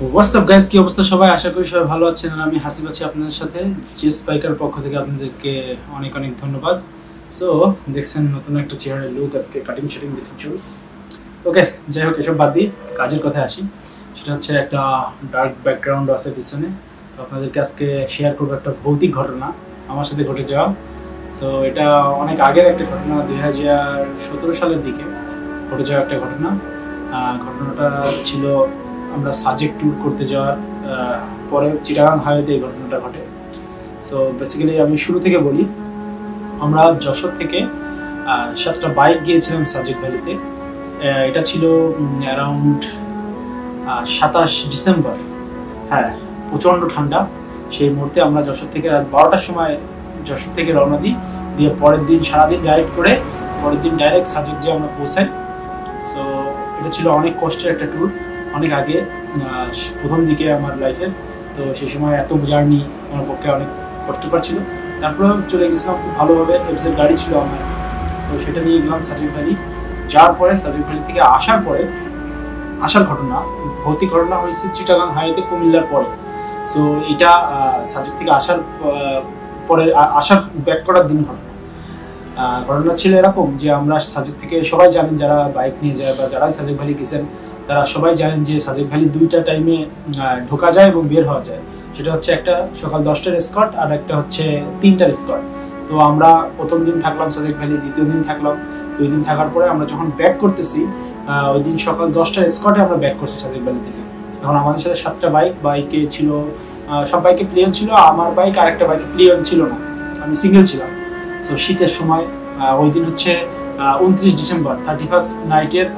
WhatsApp guys কি অবস্থা সবাই? আশা করি সবাই ভালো আছেন আর আমি হাসিব আছি আপনাদের সাথে। জেস স্পাইকার পক্ষ থেকে আপনাদেরকে অনেক অনেক ধন্যবাদ। সো দেখছেন নতুন একটা চেহারের লুক আজকে কাটিং শাটিং দিচ্ছি চুল ওকে যাই হোক, এসব বাদ দিই কাজের কথায় আসি। সেটা হচ্ছে একটা ডার্ক ব্যাকগ্রাউন্ড আছে পিছনে। তো আপনাদেরকে আজকে শেয়ার করব একটা ভৌতিক ঘটনা আমার সাথে ঘটে যাওয়া। সো এটা অনেক আগের একটা ঘটনা, দুই হাজার সতেরো সালের দিকে ঘটে যাওয়া একটা ঘটনা। ঘটনাটা ছিল আমরা সাজেক ট্যুর করতে যাওয়ার পরে চিটাগাং হাইওয়েতে এই ঘটনাটা ঘটে। সো বেসিক্যালি আমি শুরু থেকে বলি, আমরা যশোর থেকে সাতটা বাইক গিয়েছিলাম সাজেক ভ্যালিতে এটা ছিল অ্যারাউন্ড সাতাশ ডিসেম্বর। হ্যাঁ প্রচণ্ড ঠান্ডা। সেই মুহূর্তে আমরা যশোর থেকে রাত বারোটার সময় যশোর থেকে রওনা দিই। দিয়ে পরের দিন সারাদিন রাইড করে, পরের দিন ডাইরেক্ট সাজেক যে আমরা পৌঁছাই। সো এটা ছিল অনেক কষ্টের একটা ট্যুর অনেক আগে প্রথম দিকে আমার লাইফের তো সেই সময় এত জার্নি আমার পক্ষে অনেক কষ্টকর ছিল। তারপরে চলে গেছিলাম, খুব ভালোভাবে এফসের গাড়ি ছিল আমার। তো সেটা নিয়ে গেলাম সাজেক ভ্যালি। যাওয়ার পরে, সাজেক ভ্যালি থেকে আসার পরে, আসার ঘটনা, ভৌতিক ঘটনা হয়েছে চিটাগাং হাইওয়েতে কুমিল্লার পরে। সো এটা সাজেক থেকে আসার পরে আসার ব্যাক করার দিন ঘটনা। ঘটনা ছিল এরকম যে আমরা সাজেক থেকে, সবাই জানেন যারা বাইক নিয়ে যায় বা যারাই সাজেক ভ্যালি গেছেন তারা সবাই জানেন যে সাজেক ভ্যালি দুইটা টাইমে ঢোকা যায় এবং বের হওয়া যায়। সেটা হচ্ছে একটা সকাল দশটার স্কট আর একটা হচ্ছে তিনটার স্কট তো আমরা প্রথম দিন থাকলাম সাজেক ভ্যালি, দ্বিতীয় দিন থাকলাম। দুই দিন থাকার পরে আমরা যখন ব্যাক করতেছি ওই দিন সকাল দশটার স্কটে আমরা ব্যাক করছি সাজেক ভ্যালি থেকে। এখন আমাদের সাথে সাতটা বাইক বাইকে ছিল সব বাইকে প্লেয়ন ছিল, আমার বাইক আর একটা বাইকে প্লেয়ন ছিল না। আমি সিঙ্গেল ছিলাম। তো শীতের সময় ওই দিন হচ্ছে উনত্রিশ ডিসেম্বর থার্টি ফার্স্ট নাইটের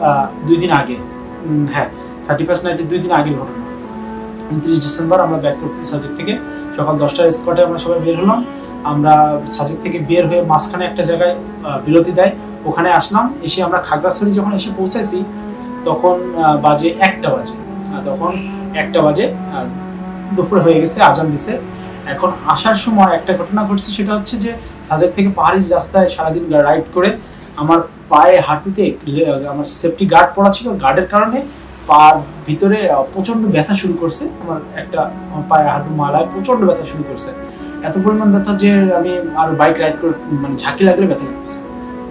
দুই দিন আগে। হ্যাঁ থার্টি ফার্স্ট নাইটের দুই দিন আগের ঘটনা। উনত্রিশ ডিসেম্বর আমরা ব্যাক করতেছি সাজেক থেকে। সকাল দশটার স্কটে আমরা সবাই বের হলাম। আমরা সাজেক থেকে বের হয়ে মাঝখানে একটা জায়গায় বিরতি দেয়। ওখানে আসলাম। এসে আমরা খাগড়াছড়ি যখন এসে পৌঁছেছি, তখন বাজে একটা বাজে। তখন একটা বাজে দুপুর হয়ে গেছে, আজান দিছে। এখন আসার সময় একটা ঘটনা ঘটছে, সেটা হচ্ছে যে সাজেক থেকে পাহাড়ি রাস্তায় সারাদিন রাইড করে আমার পায়ে হাঁটুতে আমার সেফটি গার্ড পরা ছিল। গার্ডের কারণে পার ভিতরে আহ, প্রচণ্ড ব্যথা শুরু করছে। আমার একটা পায়ে হাঁটু মালায় প্রচণ্ড ব্যথা শুরু করছে। এত পরিমাণ ব্যথা যে আমি আর বাইক রাইড করে মানে ঝাঁকি লাগলে ব্যথা লাগতেছে।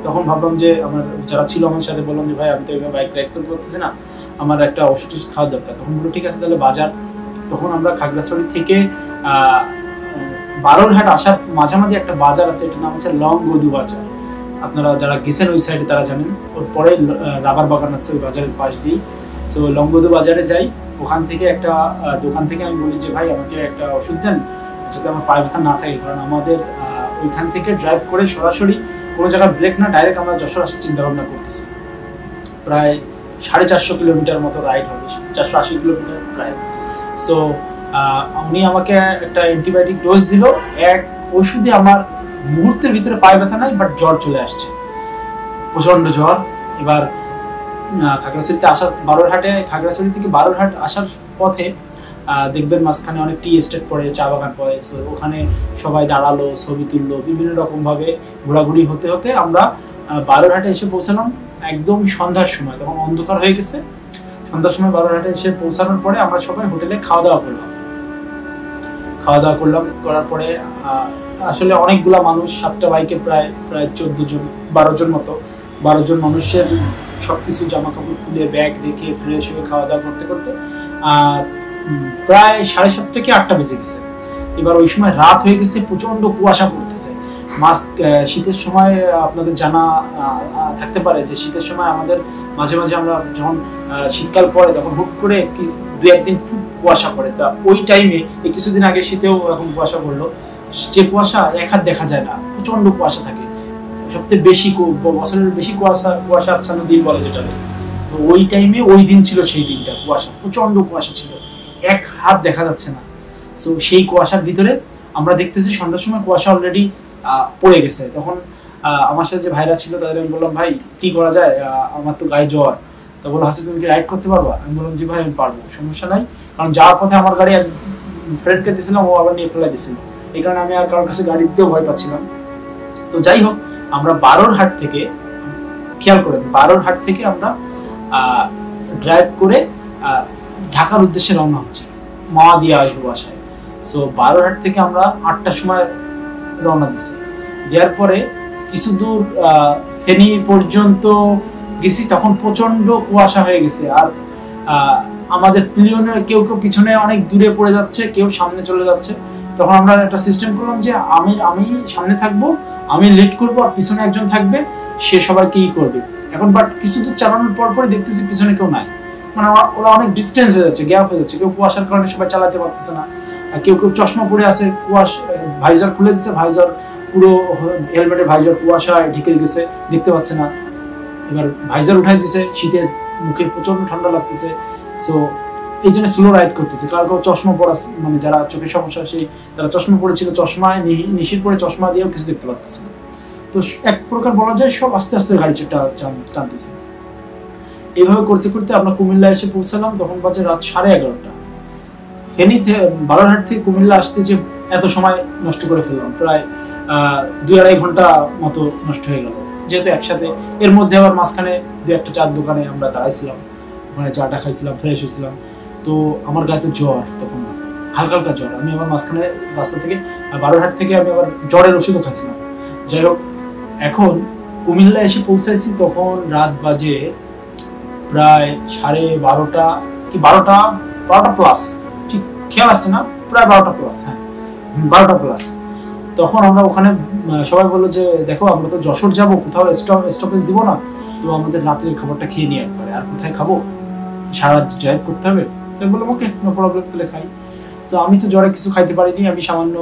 তখন ভাবলাম যে আমার যারা ছিল আমার সাথে বললাম যে ভাই আমি তো এভাবে বাইক রাইড করতে পারতেছি না। আমার একটা ওষুধ টষুধ খাওয়ার দরকার। তখন বলল ঠিক আছে তাহলে বাজার। তখন আমরা খাগড়াছড়ি থেকে বারোরহাট আসার মাঝামাঝি একটা বাজার আছে এটার নাম হচ্ছে লং গদু বাজার। আপনারা যারা গেছেন ওই সাইডে তারা জানেন। ওর পরে রাবার বাগান আছে ওই বাজারের পাশ দিয়েই। তো লংগদু বাজারে যাই। ওখান থেকে একটা দোকান থেকে আমি বলি যে, ভাই, আমাকে একটা ওষুধ দেন, যাতে আমার পায়ে ব্যথা না থাকে। কারণ আমাদের ওইখান থেকে ড্রাইভ করে সরাসরি কোনো জায়গায় ব্রেক না ডাইরেক্ট আমরা যশোর আসার চিন্তা ভাবনা করতেছি। প্রায় সাড়ে চারশো কিলোমিটার মতো রাইড হবে, চারশো আশি কিলোমিটার প্রায় সো উনি আমাকে একটা অ্যান্টিবায়োটিক ডোজ দিল। এক ওষুধে আমার মুহূর্তের ভিতরে পায়ে ব্যথা নাই বাট জ্বর চলে আসছে। প্রচণ্ড জ্বর। এবার খাগড়াছড়িতে আসার বারোরহাটে খাগড়াছড়ি থেকে বারোরহাট আসার পথে দেখবেন মাঝখানে অনেক টি এস্টেট পড়ে, চা বাগান পড়ে। ওখানে সবাই দাঁড়াল, ছবি তুললো, বিভিন্ন রকম ভাবে ঘোরাঘুরি হতে হতে আমরা বারোরহাটে এসে পৌঁছালাম একদম সন্ধ্যার সময়। তখন অন্ধকার হয়ে গেছে। সন্ধ্যার সময় বারোরহাটে এসে পৌঁছানোর পরে আমরা সবাই হোটেলে খাওয়া দাওয়া করলাম। খাওয়া দাওয়া করলাম, করার পরে আসলে অনেকগুলা মানুষ সাতটা বাইকে প্রায় প্রায় চোদ্দ জন, বারো জন মতো, বারো জন মানুষের সবকিছু জামা কাপড় খুলে, ব্যাগ দেখে ফ্রেশ হয়ে খাওয়া দাওয়া করতে করতে প্রায় সাড়ে সাতটা কি আটটা বেজে গেছে। এবার ওই সময় রাত হয়ে গেছে প্রচণ্ড কুয়াশা পড়তেছে। মাস্ক শীতের সময় আপনাদের জানা থাকতে পারে যে শীতের সময় আমাদের মাঝে মাঝে আমরা যখন শীতকাল পড়ে তখন হুট করে দু একদিন খুব কুয়াশা পড়ে। তা ওই টাইমে কিছুদিন আগে শীতেও এখন কুয়াশা পড়ল। যে কুয়াশা এক হাত দেখা যায় না প্রচণ্ড কুয়াশা থাকে। সবথেকে বেশি বছরের বেশি কুয়াশা কুয়াশা আচ্ছান্ন দিন বলে যেটা তো ওই টাইমে ওই দিন ছিল সেই দিনটা, কুয়াশা প্রচণ্ড কুয়াশা ছিল। এক হাত দেখা যাচ্ছে না। সো সেই কুয়াশার ভিতরে আমরা দেখতেছি সন্ধ্যার সময় কুয়াশা অলরেডি পড়ে গেছে। তখন আমার সাথে যে ভাইরা ছিল তাদের আমি বললাম, ভাই, কি করা যায়? আমার তো গায়ে জ্বর। তা বলল হাসি তুমি কি রাইড করতে পারবা? আমি বললাম, জি ভাই, আমি পারব, সমস্যা নাই। কারণ যাওয়ার পথে আমার গাড়ি ফ্রেন্ডকে দিয়েছিলাম, ও আবার নিয়ে ফেলাই দিয়েছিল। এই কারণে আমি আর কারোর কাছে গাড়ি দিতেও ভয় পাচ্ছিলাম তো যাই হোক, আমরা বারোর হাট থেকে, খেয়াল করেন বারোর হাট থেকে আমরা ড্রাইভ করে ঢাকার উদ্দেশ্যে রওনা হচ্ছে। মাওয়া দিয়ে আসব বাসায়। সো বারোহাট থেকে আমরা আটটার সময় রওনা দিছি। দেওয়ার পরে কিছু দূর ফেনী পর্যন্ত গেছি, তখন প্রচণ্ড কুয়াশা হয়ে গেছে। আর আমাদের প্লিয়নে কেউ কেউ পিছনে অনেক দূরে পড়ে যাচ্ছে, কেউ সামনে চলে যাচ্ছে। তখন আমরা একটা সিস্টেম করলাম যে আমি আমি সামনে থাকব, আমি লিড করব আর পিছনে একজন থাকবে, সে সবাইকে ই করবে? এখন বাট কিছু দূর চালানোর পর পরই দেখতেছি পিছনে কেউ নাই। মানে ওরা- অনেক ডিস্টেন্স হয়ে যাচ্ছে গ্যাপ হয়ে যাচ্ছে। কেউ কুয়াশার কারণে সবাই চালাতে পারতেছে না। কেউ কেউ চশমা পরে আছে, কুয়াশ, ভাইজার খুলে দিচ্ছে ভাইজার পুরো হেলমেটের ভাইজার কুয়াশায় ঢেকে গেছে দেখতে পাচ্ছে না। এবার ভাইজার উঠাই দিছে, শীতের মুখে প্রচণ্ড ঠান্ডা লাগতেছে। সো এই জন্য স্লো রাইড করতেছে। কারও কারও চশমা পরা মানে যারা চোখের সমস্যা সেই তারা চশমা পড়েছিল চশমায় নিশির পরে চশমা দিয়েও কিছু দেখতে পারতেছে না। তো এক প্রকার বলা যায়, সব আস্তে আস্তে গাড়ি টানতেছে। এইভাবে করতে করতে আমরা কুমিল্লা এসে পৌঁছালাম, তখন বাজে রাত সাড়ে এগারোটা। ফেনী বারোহাট থেকে কুমিল্লা আসতে যে এত সময় নষ্ট করে ফেললাম, প্রায় দুই আড়াই ঘণ্টা মতো নষ্ট হয়ে গেল। যেহেতু একসাথে, এর মধ্যে আবার মাঝখানে দু একটা চার দোকানে আমরা দাঁড়াইছিলাম। ওখানে চাটা খাইছিলাম ফ্রেশ হয়েছিলাম। তো আমার গায়ে তো জ্বর তখন, হালকা হালকা জ্বর। আমি আবার মাঝখানে রাস্তা থেকে বারোহাট থেকে আমি আবার জ্বরের ওষুধও খাইছিলাম। যাই হোক, এখন কুমিল্লা এসে পৌঁছাইছি তখন রাত বাজে প্রায় সাড়ে বারোটা কি বারোটা বারোটা প্লাস ঠিক খেয়াল আসছে না? প্রায় বারোটা প্লাস হ্যাঁ। বারোটা প্লাস তখন আমরা ওখানে সবাই বলল যে, দেখো, আমরা তো যশোর যাব, কোথাও স্টপ স্টপেজ দিব না। তো আমাদের রাত্রের খাবারটা খেয়ে নিয়ে একবারে। আর কোথায় খাব? সারা ড্রাইভ করতে হবে? তো আমি বললাম ওকে নো প্রবলেম তাহলে খাই। তো আমি তো জ্বরে কিছু খাইতে পারিনি, আমি সামান্য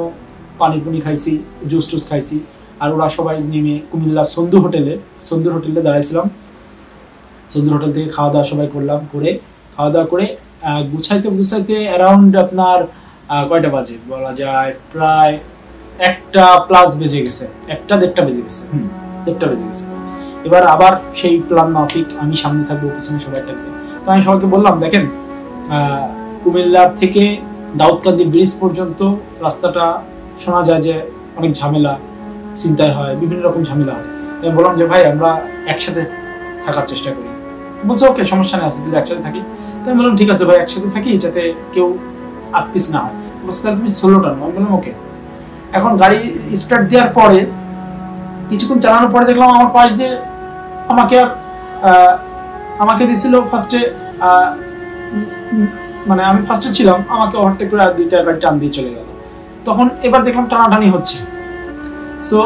পানি পুনি খাইছি জুস টুস খাইছি। আর ওরা সবাই নেমে কুমিল্লা সন্ধু হোটেলে সন্ধুর হোটেলে দাঁড়াইছিলাম। সন্ধুর হোটেল থেকে খাওয়া দাওয়া সবাই করলাম, করে খাওয়া দাওয়া করে গুছাইতে গুছাইতে অ্যারাউন্ড আপনার কয়টা বাজে? বলা যায় প্রায় একটা প্লাস বেজে গেছে, একটা দেড়টা বেজে গেছে, হুম, দেড়টা বেজে গেছে। এবার আবার সেই প্ল্যান মাফিক, আমি সামনে থাকব, পিছনে সবাই থাকবে। তো আমি সবাইকে বললাম, দেখেন কুমিল্লার থেকে দাউদকান্দি ব্রিজ পর্যন্ত রাস্তাটা শোনা যায় যে অনেক ঝামেলা, চিন্তায় হয়, বিভিন্ন রকম ঝামেলা হয়। আমি বললাম যে, ভাই, আমরা একসাথে থাকার চেষ্টা করি। বলছে, ওকে, সমস্যা নেই আছে যদি একসাথে থাকি। তাই আমি বললাম, ঠিক আছে ভাই, একসাথে থাকি যাতে কেউ আটপিস না হয়। বলছে, তাহলে তুমি ষোলো টানো। আমি বললাম, ওকে। এখন গাড়ি স্টার্ট দেওয়ার পরে, কিছুক্ষণ চালানোর পরে দেখলাম আমার পাশ দিয়ে আমাকে আমাকে দিছিল ফার্স্টে মানে আমি ফার্স্টে ছিলাম, আমাকে ওভারটেক করে আর দুইটা টান দিয়ে চলে গেল। তখন এবার দেখলাম টানাটানি হচ্ছে। সো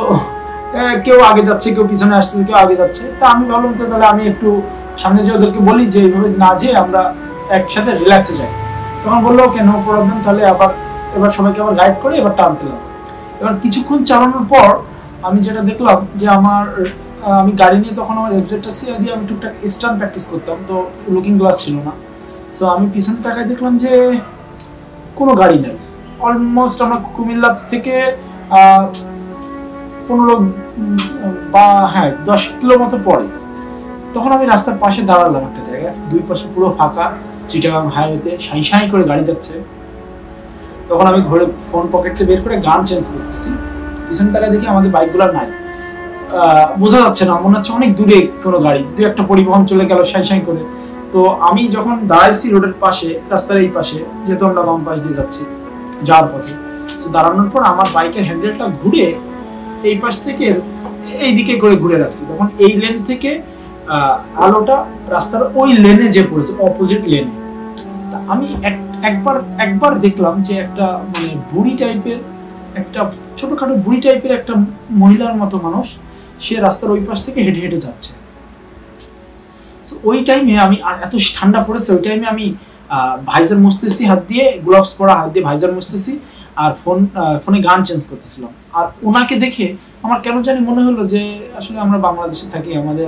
কেউ আগে যাচ্ছে, কেউ পিছনে আসছে, কেউ আগে যাচ্ছে। তা আমি ভাবলাম তাহলে আমি একটু সামনে যে ওদেরকে বলি যে, এইভাবে না যে আমরা একসাথে রিল্যাক্সে যাই। তখন বলল, ওকে নো প্রবলেম তাহলে আবার, এবার সবাইকে আবার গাইড করে এবার টানতে লাগল এবার কিছুক্ষণ চালানোর পর আমি যেটা দেখলাম যে আমার আমি গাড়ি নিয়ে তখন আমার এফজেডটা সিয়া দিয়ে আমি টুকটাক স্টান প্র্যাকটিস করতাম, তো লুকিং গ্লাস ছিল না। সো আমি পিছনে তাকায় দেখলাম যে কোনো গাড়ি নেই। অলমোস্ট আমরা কুমিল্লা থেকে পনেরো বা হ্যাঁ দশ কিলো মতো পরে। তখন আমি রাস্তার পাশে দাঁড়ালাম একটা জায়গায়। দুই পাশে পুরো ফাঁকা, চিটাগাং হাইওয়েতে সাঁই সাঁই করে গাড়ি যাচ্ছে। তখন আমি ঘরে ফোন পকেটে বের করে গান চেঞ্জ করতেছি। পিছনে তাকায় দেখি আমাদের বাইকগুলো নাই। বোঝা যাচ্ছে না, মনে হচ্ছে অনেক দূরে কোনো গাড়ি। দু একটা পরিবহন চলে গেল সাঁই সাঁই করে। তো আমি যখন দাঁড়াইছি রোডের পাশে, রাস্তার এই পাশে যেহেতু আমরা বাম পাশ দিয়ে যাচ্ছি, যাওয়ার পথে। তো দাঁড়ানোর পর আমার বাইকের হ্যান্ডেলটা ঘুরে এই পাশ থেকে এই দিকে করে ঘুরে রাখছি। তখন এই লেন থেকে আলোটা রাস্তার ওই লেনে যে পড়েছে অপোজিট লেনে। আমি এক- একবার একবার দেখলাম যে একটা মানে বুড়ি টাইপের, একটা ছোটখাটো বুড়ি টাইপের একটা মহিলার মতো মানুষ, সে রাস্তার ওই পাশ থেকে হেঁটে হেঁটে যাচ্ছে। ওই টাইমে আমি এত ঠান্ডা পড়েছে, ওই টাইমে আমি ভাইজার মুছতেছি হাত দিয়ে গ্লোভস পরা হাত দিয়ে ভাইজার মুছতেছি আর ফোন ফোনে গান চেঞ্জ করতেছিলাম। আর ওনাকে দেখে আমার কেন জানি মনে হলো যে, আসলে আমরা বাংলাদেশে থাকি, আমাদের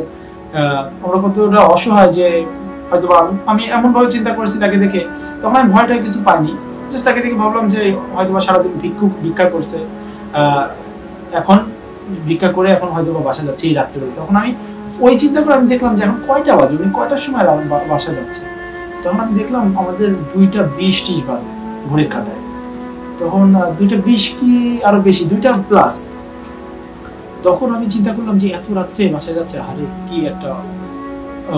আমরা কতটা অসহায় যে হয়তো আমি- আমি এমন ভাবে চিন্তা করেছি তাকে দেখে, তখন আমি ভয়টা কিছু পাইনি। জাস্ট তাকে দেখে ভাবলাম যে হয়তো বা সারাদিন ভিক্ষুক, ভিক্ষা করছে এখন ভিক্ষা করে এখন হয়তো বা বাসা যাচ্ছে এই রাত্রিবেলা। তখন আমি ওই চিন্তা করে আমি দেখলাম যে এখন কয়টা বাজে? উনি কয়টার সময় বাসা যাচ্ছে? তখন আমি দেখলাম আমাদের দুইটা বিশ ত্রিশ বাজে ঘড়ির কাটায়। তখন দুইটা বিশ কি আরও বেশি? দুইটা প্লাস তখন আমি চিন্তা করলাম যে এত রাত্রে বাসায় যাচ্ছে? আরে, কি একটা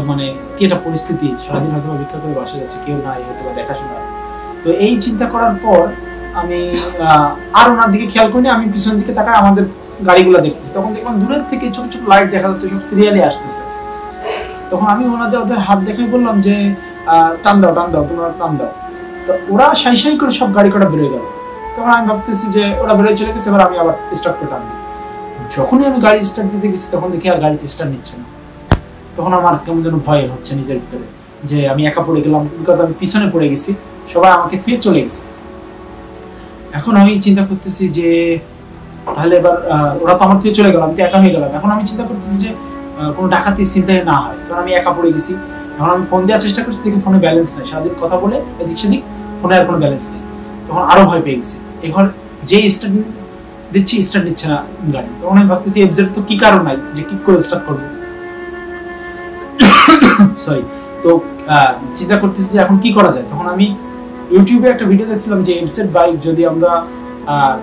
মানে কি একটা পরিস্থিতি? সারাদিন হয়তো অপেক্ষা করে বাসা যাচ্ছে, কেউ নাই হয়তো দেখাশোনা। তো এই চিন্তা করার পর আমি আর ওনার দিকে খেয়াল করিনি, আমি পিছন দিকে তাকায় আমাদের গাড়িগুলো দেখতেছি। তখন দেখলাম দূরের থেকে ছোট ছোট লাইট দেখা যাচ্ছে, সব সিরিয়ালি আসতেছে। তখন আমি ওনাদের, ওদের হাত দেখাই বললাম যে টান দাও টান দাও, তোমরা টান দাও। তো ওরা সাই সাই করে সব গাড়ি কটা বেরোয় গেল। তখন আমি ভাবতেছি যে, ওরা বেরোয় চলে গেছে, এবার আমি আবার স্টার্ট করে টান দিই যখনই আমি গাড়ি স্টার্ট দিতে গেছি, তখন দেখি আর গাড়িতে স্টার্ট নিচ্ছে না। তখন আমার কেমন যেন ভয় হচ্ছে নিজের ভিতরে, যে আমি একা পড়ে গেলাম বিকজ আমি পিছনে পড়ে গেছি, সবাই আমাকে থুয়ে চলে গেছে। এখন আমি চিন্তা করতেছি যে তাহলে এবার ওরা তো আমার থেকে চলে গেল, আমি তো একা হয়ে গেলাম। এখন আমি চিন্তা করতেছি যে কোনো ডাকাতি চিন্তায় না হয়। কারণ আমি একা পড়ে গেছি। এখন আমি ফোন দেওয়ার চেষ্টা করছি, দেখি ফোনে ব্যালেন্স নেই। সারাদিন কথা বলে, এদিক সেদিক ফোনে আর কোনো ব্যালেন্স নেই। তখন আরও ভয় পেয়ে গেছি। এখন যে স্টার্ট দিচ্ছি স্টার্ট নিচ্ছে না গাড়ি। তখন আমি ভাবতেছি এক্সাক্ট তো কি কারণ নাই যে কি করে স্টার্ট করব? সরি তো চিন্তা করতেছি যে এখন কি করা যায়? তখন আমি ইউটিউবে একটা ভিডিও দেখছিলাম যে এফজেড বাইক যদি আমরা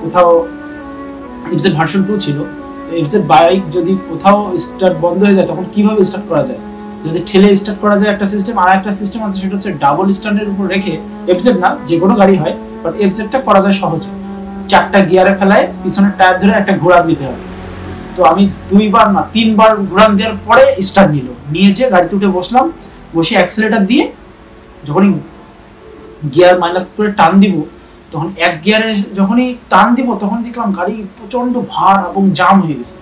কোথাও এফজেড ভার্সন টু ছিল এফজেড বাইক যদি কোথাও স্টার্ট বন্ধ হয়ে যায়, তখন কীভাবে স্টার্ট করা যায়? যদি ঠেলে স্টার্ট করা যায় একটা সিস্টেম আর একটা সিস্টেম আছে, সেটা হচ্ছে ডাবল স্ট্যান্ডের উপর রেখে এফজেড না, যে কোনো গাড়ি হয় বাট এফজেডটা করা যায় সহজে। চারটা গিয়ারে ফেলায়, পিছনের টায়ার ধরে একটা ঘোড়া দিতে হবে। তো আমি দুইবার না, তিনবার ঘোরান দেওয়ার পরে স্টার্ট নিল। নিয়ে যে গাড়িতে উঠে বসলাম, বসে অ্যাক্সিলেটার দিয়ে যখনই গিয়ার মাইনাস করে টান দিব তখন এক গিয়ারে যখনই টান দিব, তখন দেখলাম গাড়ি প্রচণ্ড ভার এবং জাম হয়ে গেছে।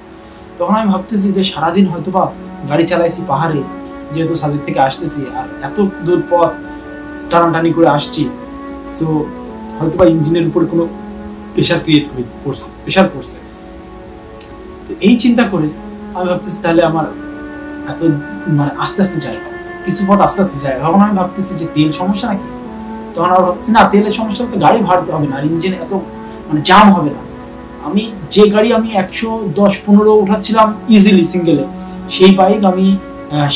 তখন আমি ভাবতেছি যে সারাদিন হয়তো বা গাড়ি চালাইছি পাহাড়ে, যেহেতু সাদের থেকে আসতেছি আর এত দূর পথ টানাটানি করে আসছি সো হয়তো বা ইঞ্জিনের উপর কোনো প্রেশার ক্রিয়েট করছে প্রেশার পড়ছে। তো এই চিন্তা করে আমি ভাবতেছি তাহলে আমার এত মানে আস্তে আস্তে যায়, কিছু পথ আস্তে আস্তে যায়। তখন আমি ভাবতেছি যে তেল সমস্যা নাকি? তখন আবার ভাবতেছি না, তেলের সমস্যা তো গাড়ি ভার হবে না ইঞ্জিন এত মানে জাম হবে না। আমি যে গাড়ি আমি একশো দশ পনেরো উঠাচ্ছিলাম ইজিলি সিঙ্গেলে সেই বাইক আমি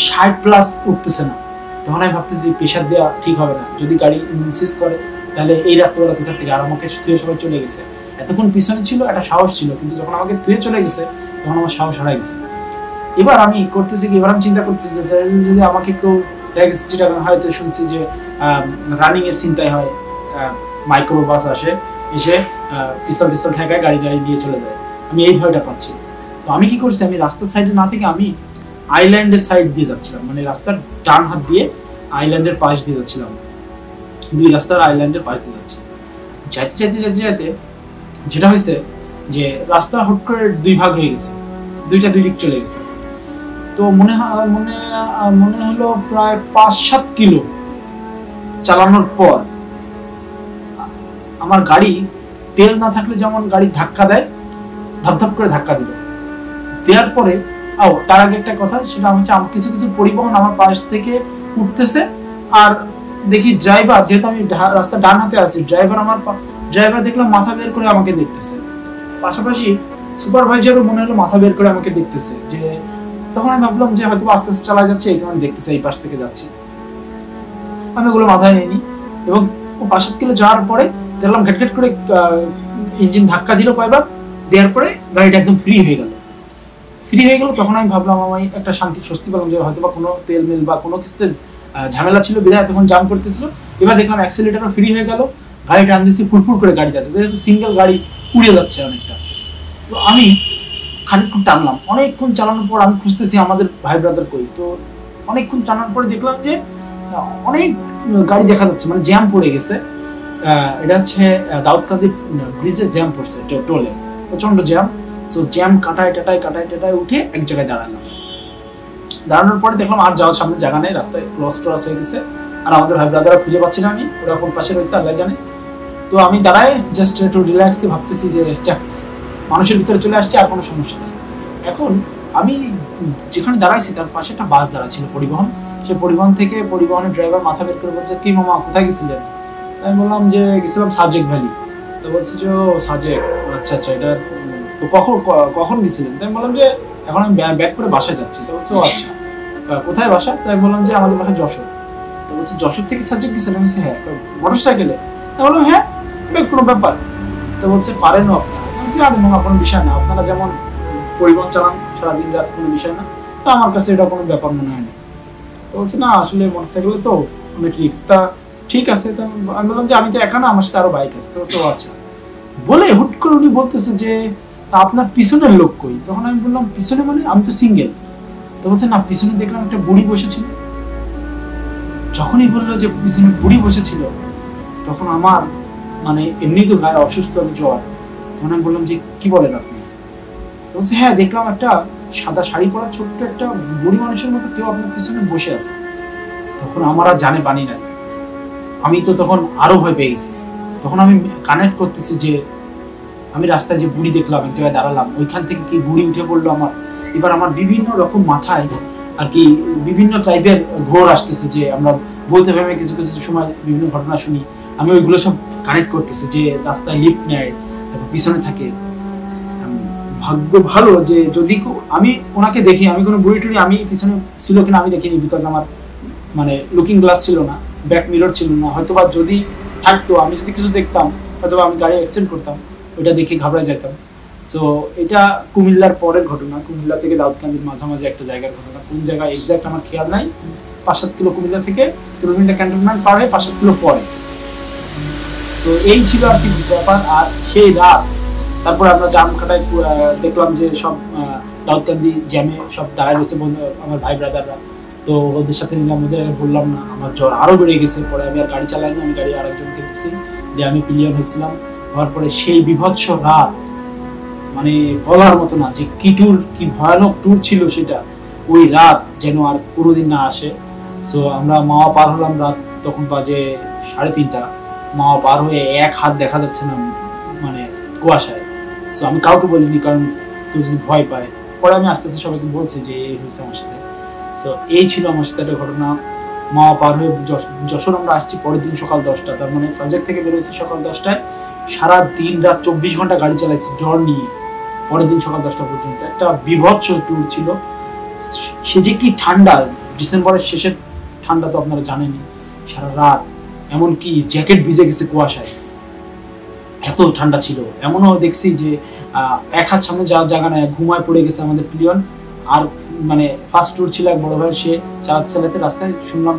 ষাট প্লাস উঠতেছে না। তখন আমি ভাবতেছি প্রেশার দেওয়া ঠিক হবে না। যদি গাড়ি ইনসিস্ট করে, তাহলে এই রাত্রেবেলা কোথা থেকে? আর আমাকে থুয়ে সবাই চলে গেছে। এতক্ষণ পিছনে ছিল, একটা সাহস ছিল, কিন্তু যখন আমাকে থুয়ে চলে গেছে, তখন আমার সাহস হারাই গেছে। এবার আমি করতেছি কি? এবার আমি চিন্তা করতেছি যদি আমাকে কেউ দেখা গেছে যেটা হয়তো শুনছি যে রানিং এর চিন্তায় হয় মাইক্রো বাস আসে, এসে পিস্তল টিস্তল ঠেকায় গাড়ি গাড়ি নিয়ে চলে যায়। আমি এই ভয়টা পাচ্ছি। তো আমি কি করছি? আমি রাস্তার সাইডে না থেকে আমি আইল্যান্ডের সাইড দিয়ে যাচ্ছিলাম। মানে রাস্তার ডান হাত দিয়ে আইল্যান্ডের পাশ দিয়ে যাচ্ছিলাম। দুই রাস্তার আইল্যান্ডের পাশ দিয়ে যাচ্ছি। যাইতে যাইতে যাইতে যাইতে যেটা হয়েছে যে রাস্তা হুট করে দুই ভাগ হয়ে গেছে। দুইটা দুই দিক চলে গেছে। তো মনে মনে মনে হলো প্রায় পাঁচ সাত কিলো চালানোর পর, আমার গাড়ি তেল না থাকলে যেমন গাড়ি ধাক্কা দেয়, ধাপ করে ধাক্কা দিল। দেওয়ার পরে, ও, তার আগে একটা কথা, সেটা হচ্ছে কিছু কিছু পরিবহন আমার পাশ থেকে উঠতেছে আর দেখি ড্রাইভার, যেহেতু আমি রাস্তা ডান হাতে আছি, ড্রাইভার আমার ড্রাইভার দেখলাম মাথা বের করে আমাকে দেখতেছে। পাশাপাশি সুপারভাইজারও মনে হলো মাথা বের করে আমাকে দেখতেছে, যে তখন আমি ভাবলাম যে হয়তো আস্তে আস্তে চালা যাচ্ছে, এই কারণে দেখতেছে এই পাশ থেকে যাচ্ছি। আমি ওগুলো মাথায় নিইনি। এবং পাশের কিলো যাওয়ার পরে দেখলাম ঘেট ঘেট করে ইঞ্জিন ধাক্কা দিল কয়বার, দেওয়ার পরে গাড়িটা একদম ফ্রি হয়ে গেল। ফ্রি হয়ে গেল তখন আমি ভাবলাম, আমি একটা শান্তি স্বস্তি পেলাম যে হয়তো বা কোনো তেল মিল বা কোনো কিছুতে ঝামেলা ছিল, বিধায় তখন জাম করতেছিল। এবার দেখলাম অ্যাক্সিলেটারও ফ্রি হয়ে গেল গাড়ি টান দিচ্ছি করে গাড়ি যাচ্ছে, যেহেতু সিঙ্গেল গাড়ি উড়ে যাচ্ছে অনেকটা। তো আমি খানিকক্ষণ টানলাম, অনেকক্ষণ চালানোর পর আমি খুঁজতেছি আমাদের ভাই ব্রাদার কই। তো অনেকক্ষণ টানার পরে দেখলাম যে অনেক গাড়ি দেখা যাচ্ছে মানে জ্যাম পড়ে গেছে। এটা হচ্ছে দাউদকান্দি ব্রিজে জ্যাম পড়ছে টোলে প্রচণ্ড জ্যাম সো জ্যাম কাটায়, টাটায় কাটায়, টাটায় উঠে এক জায়গায় দাঁড়ালাম। দাঁড়ানোর পরে দেখলাম আর যাওয়ার সামনে জায়গা নেই, রাস্তায় ক্রস ট্রস হয়ে গেছে। আর আমাদের ভাই ব্রাদাররা খুঁজে পাচ্ছি না আমি, ওরা কোন পাশে রয়েছে, আল্লাহ জানে। তো আমি দাঁড়াই জাস্ট একটু রিল্যাক্সে ভাবতেছি যে, যাক, মানুষের ভিতরে চলে আসছে, আর কোনো সমস্যা নেই। এখন আমি যেখানে দাঁড়াইছি, তার পাশে একটা বাস দাঁড়া ছিল, পরিবহন। সে পরিবহন থেকে পরিবহনের ড্রাইভার মাথা বের করে বলছে, কি মামা, কোথায় গেছিলেন? আমি বললাম যে, গেছিলাম সাজেক ভ্যালি। তো বলছে যে, ও, সাজেক। আচ্ছা আচ্ছা এটা তো কখন কখন গেছিলেন? তাই বললাম যে, এখন আমি ব্যাক করে বাসায় যাচ্ছি। তো বলছে, ও আচ্ছা। কোথায় বাসা? তাই বললাম যে, আমাদের বাসা যশোর। তো বলছে, যশোর থেকে সাজেক গেছিলেন আমি হ্যাঁ। মোটর সাইকেলে তাই বললাম হ্যাঁ কোনো ব্যাপার। তো বলছে, পারেনও আপনারা। বলছি, আরে, মামা, কোনো বিষয় না। আপনারা যেমন পরিবহন চালান, সারাদিন রাত কোনো বিষয় না। তো আমার কাছে এটা কোনো ব্যাপার মনে হয় না। তো বলছে, না, আসলে মোটরসাইকেলে তো অনেক রিক্স তা ঠিক আছে, তো আমি বললাম যে, আমি তো একা না, আমার সাথে আরও বাইক আছে। তো বলছে আচ্ছা। বলে হুট করে উনি বলতেছে যে, তা আপনার পিছনের লোক কই? তখন আমি বললাম, পিছনে মানে আমি তো সিঙ্গেল তো বলছে, না, পিছনে দেখলাম একটা বুড়ি বসেছিল। যখনই বলল যে, পিছনে বুড়ি বসেছিল, তখন আমার মানে এমনি তো গায়ে অসুস্থ, জ্বর। তখন আমি বললাম যে, কি বলেন আপনি? বলছে হ্যাঁ দেখলাম একটা সাদা শাড়ি পরা ছোট্ট একটা বুড়ি মানুষের মতো কেউ আপনার পিছনে বসে আছে। তখন আমার আর জানে বানি নাই। আমি তো তখন আরও ভয় পেয়ে গেছি। তখন আমি কানেক্ট করতেছি যে আমি রাস্তায় যে বুড়ি দেখলাম, এক জায়গায় দাঁড়ালাম, ওইখান থেকে কি বুড়ি উঠে পড়ল আমার? এবার আমার বিভিন্ন রকম মাথায় আর কি বিভিন্ন টাইপের ঘোর আসতেছে যে আমরা বলতে ভেবে কিছু কিছু সময় বিভিন্ন ঘটনা শুনি। আমি ওইগুলো সব কানেক্ট করতেছি যে রাস্তায় লিফট নেয়, তারপর পিছনে থাকে। ভাগ্য ভালো যে যদি আমি ওনাকে দেখি, আমি কোনো বুড়ি টুড়ি, আমি পিছনে ছিল কিনা আমি দেখিনি বিকজ আমার মানে লুকিং গ্লাস ছিল না ব্যাক মিরর ছিল না। হয়তো বা যদি থাকতো, আমি যদি কিছু দেখতাম, হয়তোবা আমি গাড়ি অ্যাক্সিডেন্ট করতাম, ওইটা দেখে ঘাবড়ে যেতাম সো এটা কুমিল্লার পরের ঘটনা। কুমিল্লা থেকে দাউদকান্দির মাঝামাঝি একটা জায়গার ঘটনা। কোন জায়গায় এক্সাক্ট আমার খেয়াল নাই। পাঁচ সাত কিলো কুমিল্লা থেকে কিলোমিটার ক্যান্টনমেন্ট পার হয়ে পাঁচ সাত কিলো পরে। সো এই ছিল আর কি ব্যাপার। আর সেই রাত তারপর আমরা জাম কাটায় দেখলাম যে সব দাউদকান্দি জ্যামে সব দাঁড়ায় রয়েছে বন্ধু, আমার ভাই ব্রাদাররা। তো ওদের সাথে নিলাম, ওদের বললাম, না, আমার জ্বর আরও বেড়ে গেছে, পরে আমি আর গাড়ি চালাইনি আমি গাড়ি আরেকজনকে দিচ্ছি দিয়ে আমি পিলিয়ন হয়েছিলাম। হওয়ার পরে সেই বিভৎস রাত মানে বলার মতো না, যে কি ট্যুর কি ভয়ানক ট্যুর ছিল সেটা, ওই রাত যেন আর কোনোদিন না আসে। সো আমরা মাওয়া পার হলাম রাত তখন বাজে সাড়ে তিনটা। মাওয়া পার হয়ে এক হাত দেখা যাচ্ছে না মানে কুয়াশায়। সো আমি কাউকে বলিনি, কারণ কেউ যদি ভয় পায়। পরে আমি আস্তে আস্তে সবাইকে বলছি যে, এই হয়েছে আমার সাথে। সো এই ছিল আমার সাথে একটা ঘটনা। মাওয়া পার হয়ে যশ- যশোর আমরা আসছি পরের দিন সকাল দশটা। তার মানে সাজেক থেকে বেরোয়েছি সকাল দশটায়। সারা দিন রাত চব্বিশ ঘণ্টা গাড়ি চালাইছি, জ্বর নিয়ে। পরের দিন সকাল দশটা পর্যন্ত। একটা বিভৎস ট্যুর ছিল। সে যে কি ঠান্ডা, ডিসেম্বরের শেষের ঠান্ডা তো আপনারা জানেনই। সারা রাত। এমনকি জ্যাকেট ভিজে গেছে কুয়াশায়। এত ঠান্ডা ছিল। এমনও দেখছি যে এক হাত সামনে যাওয়ার জায়গা নেয় ঘুমায় পড়ে গেছে আমাদের প্লিয়ন আর মানে ফার্স্ট ট্যুর ছিল এক বড় ভাই, সে চালাতে চালাতে রাস্তায় শুনলাম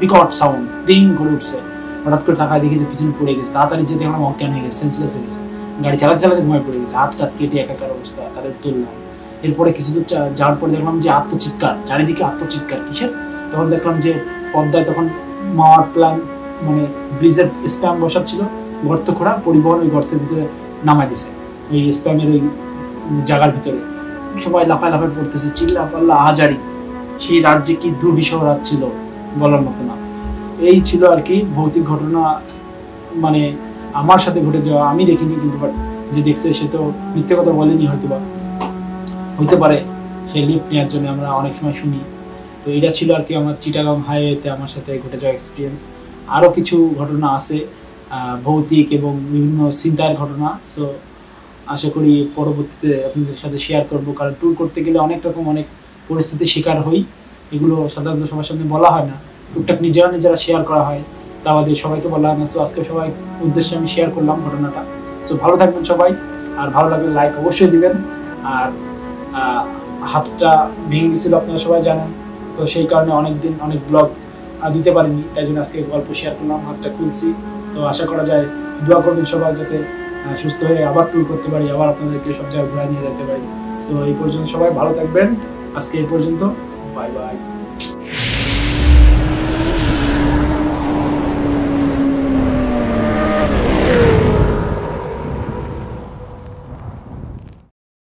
বিকট সাউন্ড দিন করে উঠছে। হঠাৎ করে টাকা দেখি যে পিছনে পড়ে গেছে। তাড়াতাড়ি যেতে দেখলাম অজ্ঞান হয়ে গেছে সেন্সলেস হয়ে গেছে। গাড়ি চালাতে চালাতে ঘুমায় পড়ে গেছে। হাত টাত কেটে একাকার অবস্থা, তাদের তুললাম এরপরে কিছু দূর যাওয়ার পরে দেখলাম যে আত্মচিৎকার, চারিদিকে আত্মচিৎকার। কিসের? তখন দেখলাম যে পদ্মায় তখন মাওয়ার প্ল্যান মানে ব্রিজের স্প্যাম বসাচ্ছিল। গর্ত খোঁড়া, পরিবহন ওই গর্তের ভিতরে নামাই দিছে। ওই স্প্যামের ওই জায়গার ভিতরে। সবাই লাফায় লাফায় পড়তেছে, চিল্লা পাল্লা, আহাজারি। সেই রাজ্যে কি দুর্বিষহ রাত ছিল বলার মতো না। এই ছিল আর কি ভৌতিক ঘটনা মানে আমার সাথে ঘটে যাওয়া। আমি দেখিনি কিন্তু বাট যে দেখছে সে তো মিথ্যে কথা বলেনি হয়তো বা হইতে পারে সেই লিফট নেওয়ার জন্য আমরা অনেক সময় শুনি। তো এটা ছিল আর কি আমার চিটাগাং হাইওয়েতে আমার সাথে ঘটে যাওয়া এক্সপিরিয়েন্স আরও কিছু ঘটনা আছে। ভৌতিক এবং বিভিন্ন চিন্তার ঘটনা। সো আশা করি পরবর্তীতে আপনাদের সাথে শেয়ার করব। কারণ ট্যুর করতে গেলে অনেক রকম অনেক পরিস্থিতির শিকার হই। এগুলো সাধারণত সবার সামনে বলা হয় না। টুকটাক নিজেরা নিজেরা শেয়ার করা হয়। তা আমাদের সবাইকে বলা হয় না। সো আজকে সবাই উদ্দেশ্যে আমি শেয়ার করলাম ঘটনাটা। সো ভালো থাকবেন সবাই। আর ভালো লাগলে লাইক অবশ্যই দিবেন। আর হাতটা ভেঙে গেছিল আপনারা সবাই জানেন। তো সেই কারণে অনেক দিন অনেক ব্লগ দিতে পারিনি। তাই জন্য আজকে গল্প শেয়ার করলাম। হাতটা খুলছি। তো আশা করা যায়, দোয়া করবেন সবাই যাতে সুস্থ হয়ে আবার ট্যুর করতে পারি, আবার আপনাদেরকে সব জায়গায় ঘুরে নিয়ে যেতে পারি। সো এই পর্যন্ত সবাই ভালো থাকবেন। আজকে এই পর্যন্ত বাই বাই